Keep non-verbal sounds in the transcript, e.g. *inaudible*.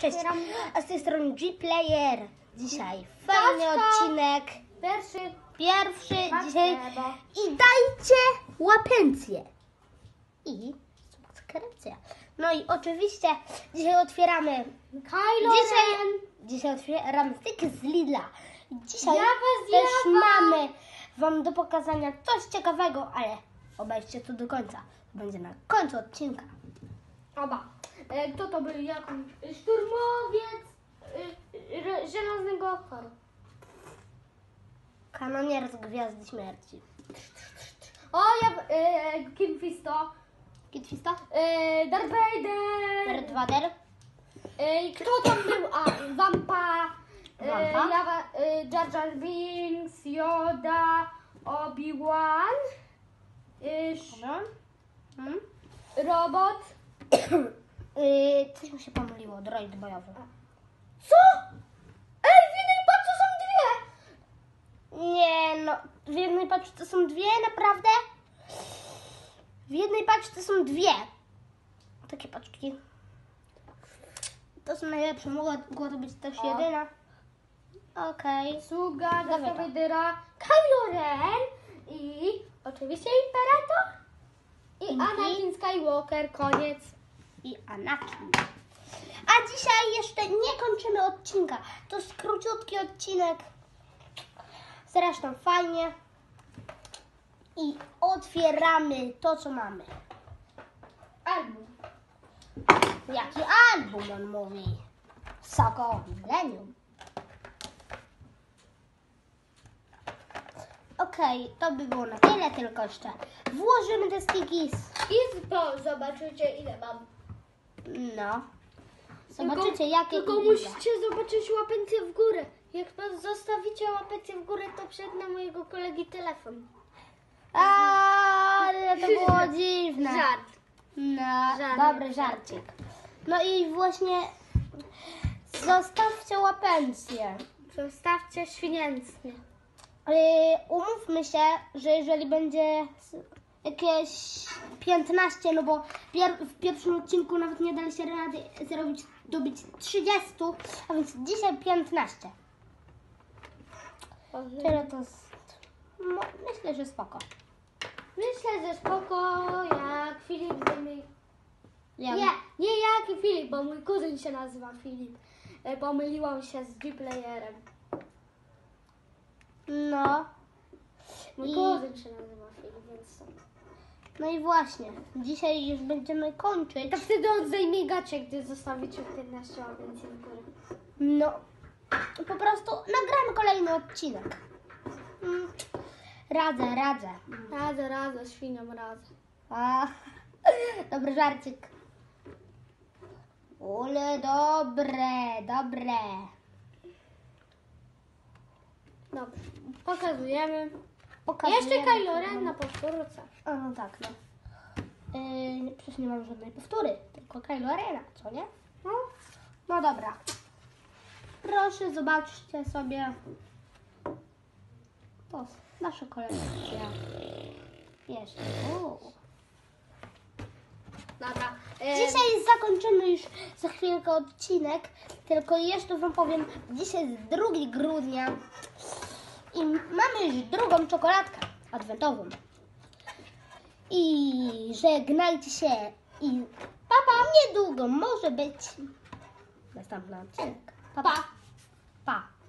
cześć. A z tej strony G-Player. Dzisiaj fajny odcinek. Pierwszy. Pierwszy dzisiaj. I dajcie łapencję. I subskrypcję. No i oczywiście dzisiaj otwieramy. Kylo Dzisiaj, dzisiaj otwieramy styki z Lidla. Dzisiaj Ja też mamy Wam do pokazania coś ciekawego, ale obejrzcie to do końca. Będzie na końcu odcinka. Oba. E, Kto to był? Jakąś szturmowiec e, e, żelaznego oporu. Kanonier z Gwiazdy Śmierci. O, ja... E, Kim Fisto. Kitfisto? E, Darth Vader. Darth Vader? E, kto tam był? A, Wampa. E? Java, e, Jar Jar Binks, Yoda, Obi-Wan. E, sz-. Hmm? robot. Yy, coś mi się pomyliło, droid bojowy. Co? Ej, w jednej paczce są dwie! Nie no, w jednej paczce są dwie, naprawdę? W jednej paczce są dwie. Takie paczki. To są najlepsze, mogła, to być też O. jedyna. Okej. Sługa Darth to. Vadera, Kylo Ren i oczywiście Imperator i. Anakin Skywalker. Koniec. I Anakin. A dzisiaj jeszcze nie kończymy odcinka. To jest króciutki odcinek. Zresztą fajnie. I otwieramy to, co mamy. Album. Jaki album on mówi? Soko Millennium. Okej, to by było na tyle, tylko jeszcze włożymy te stickies. I zobaczycie ile mam. No. Zobaczycie, tylko, jakie Tylko musicie zobaczyć łapencję w górę. Jak pan zostawicie łapencję w górę, to przed na mojego kolegi telefon. A, ale to było *laughs* dziwne. Żart. No, Żart. dobry żarcik. No i właśnie zostawcie łapencję. Zostawcie świnięcnie. Yy, umówmy się, że jeżeli będzie jakieś 15, no bo w pierwszym odcinku nawet nie dali się rady zrobić, dobić 30, a więc dzisiaj 15. Tyle to jest, no, myślę, że spoko. Myślę, że spoko, jak Filip ze mnie... Ja, Nie, nie jak Filip, bo mój kuzyn się nazywa Filip. E, Pomyliłam się z G-Playerem. No, Mój I- kuzyn się nazywa Filip, więc... no i właśnie, dzisiaj już będziemy kończyć. To wtedy on zdejmie gacie, gdy zostawicie 15 łapencji w górę. No, po prostu nagramy kolejny odcinek. Mm, Radzę, radzę. Radzę, radzę, świniom radzę. A, *laughs* dobry żarcik. Ule, dobre, dobre. Dobrze, pokazujemy. Pokazujemy. Jeszcze Kylo Ren na powtórce. A, no tak, no. Yy, przecież nie mam żadnej powtóry, tylko Kylo Rena, co nie? No, no dobra. Proszę, zobaczcie sobie. To nasza kolekcja. Jeszcze. U. Dobra. E, Dzisiaj zakończymy już za chwilkę odcinek, tylko jeszcze Wam powiem, dzisiaj jest 2 grudnia i mamy już drugą czekoladkę adwentową. I żegnajcie się i papa, niedługo może być następny odcinek. Pa, pa.